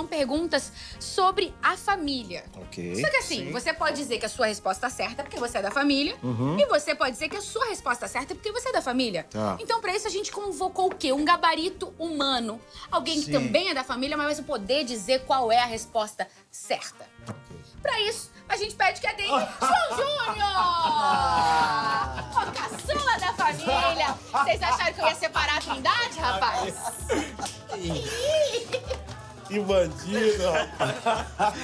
são perguntas sobre a família. Ok. Só que assim, sim. você pode dizer que a sua resposta tá certa porque você é da família. Uhum. E você pode dizer que a sua resposta tá certa porque você é da família. Tá. Então, pra isso, a gente convocou o quê? Um gabarito humano. Alguém que Sim. também é da família, mas vai poder dizer qual é a resposta certa. Pra isso, a gente pede que a Deise João Júnior! O caçula da família! Vocês acharam que eu ia separar a trindade, rapaz? Que bandido, rapaz.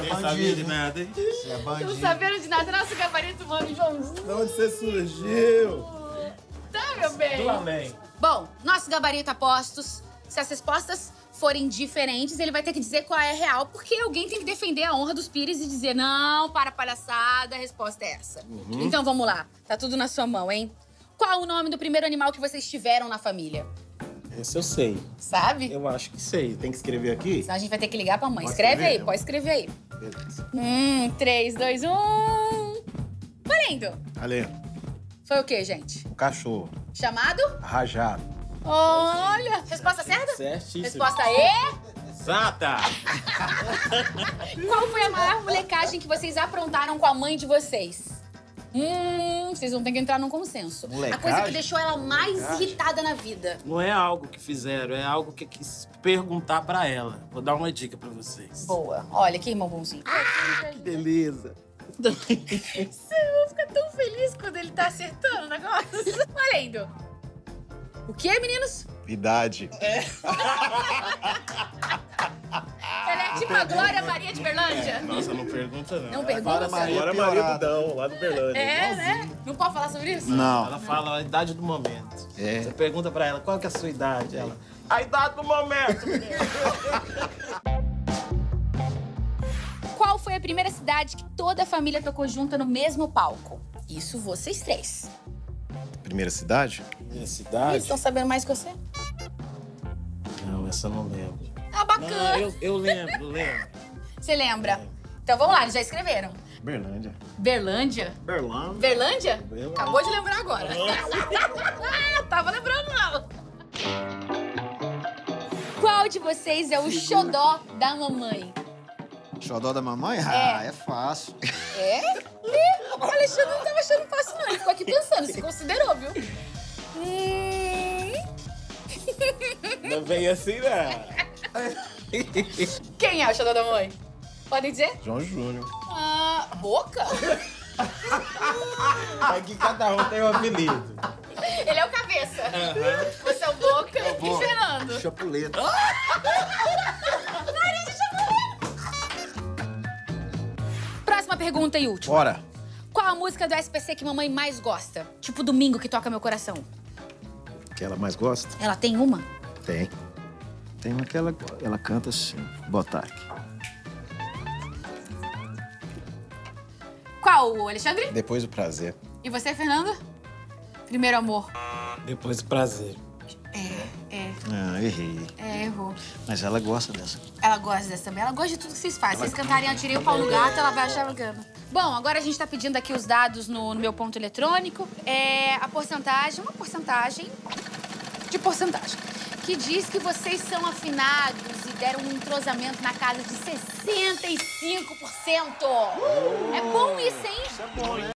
Nem sabia de nada, hein? Você é Não bandido. sabendo de nada, nosso gabarito humano, Joãozinho. De onde você surgiu? Tá, meu bem? Amém. Bom, nosso gabarito apostos. Se as respostas forem diferentes, ele vai ter que dizer qual é a real, porque alguém tem que defender a honra dos Pires e dizer: não, para palhaçada, a resposta é essa. Então vamos lá, tá tudo na sua mão, hein? Qual o nome do primeiro animal que vocês tiveram na família? Esse eu sei. Sabe? Eu acho que sei. Tem que escrever aqui? Senão a gente vai ter que ligar pra mãe. Pode Escreve escrever, aí, pode escrever aí. Beleza. Hum, 3, 2, 1. Valendo! Ale, Foi o quê, gente? o cachorro. Chamado? Rajado. Olha! Resposta certa? Certíssimo. Resposta E. Exata! Qual foi a maior molecagem que vocês aprontaram com a mãe de vocês? Hum, vocês vão ter que entrar num consenso. A coisa Molecagem? que deixou ela mais irritada na vida. Não é algo que fizeram, é algo que eu quis perguntar pra ela. Vou dar uma dica pra vocês. Boa. Olha, que irmão bonzinho. Que beleza. Você vai ficar tão feliz quando ele tá acertando o negócio. Valendo. O que, meninos? Idade. É tipo a Glória Maria de Berlândia? Nossa, não pergunta não. Não pergunta. Maria Agora é Maria. Budão, lá do Berlândia. É, né? Não pode falar sobre isso? Não. Ela fala a idade do momento. É. Você pergunta pra ela, qual que é a sua idade? Ela, a idade do momento. Qual foi a primeira cidade que toda a família tocou junta no mesmo palco? Isso vocês três. Primeira cidade? Eles cidade? estão sabendo mais que você? Não, essa eu não lembro. Ah, Não, bacana. eu, eu lembro, lembro. Você lembra? Então vamos lá, eles já escreveram. Berlândia. Berlândia? Berlândia. Berlândia? Berlândia. Acabou de lembrar agora. Ah, Tava lembrando, não. Qual de vocês é o xodó da mamãe? Xodó da mamãe? Ah, é fácil. É? Ih, O Alexandre não tava achando fácil, não. Ele ficou aqui pensando, se considerou, viu? Hum, Não vem assim, né? Quem é o xodó da mamãe? Podem dizer? João Júnior. Ah, boca? Aqui cada um tem um apelido. Ele é o cabeça. Você é o boca e Boca. Fernando. Chapuleta. Próxima pergunta e última. Bora. Qual a música do SPC que mamãe mais gosta? Tipo domingo que toca meu coração. Que ela mais gosta? Ela tem uma? Tem. Tem uma que ela, ela canta assim, Botaque. Qual, Alexandre? Depois do prazer. E você, Fernando? Primeiro amor. Depois do prazer. É, é, Ah, errei. é, errou. Mas ela gosta dessa. Ela gosta dessa também. Ela gosta de tudo que vocês fazem. Se vocês cantarem Eu Tirei o Pau no Gato, ela vai achar bacana. Bom, agora a gente tá pedindo aqui os dados no, no meu ponto eletrônico. É a porcentagem, uma porcentagem de porcentagem, que diz que vocês são afinados e deram um entrosamento na casa de 65%. É bom isso, hein? Isso é bom, né?